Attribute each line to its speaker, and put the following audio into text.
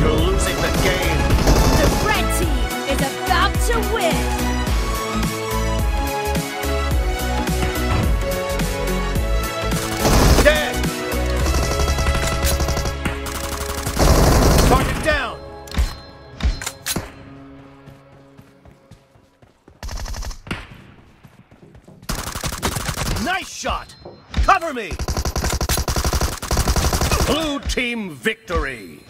Speaker 1: You're losing the game.
Speaker 2: The red team is about to win.
Speaker 1: Dead. Target down. Nice shot. Cover me! Blue Team Victory!